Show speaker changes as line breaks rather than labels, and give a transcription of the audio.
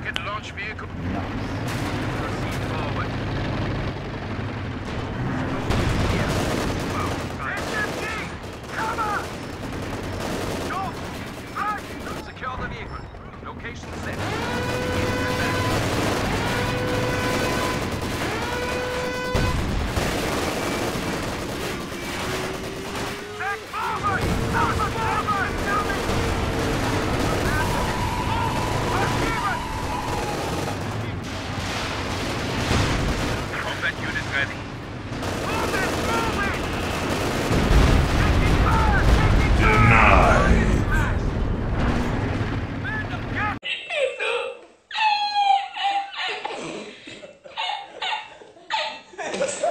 Rocket launch vehicle. Proceed forward. Cover! Stop! Back! Secure the vehicle. Location set. Let's go.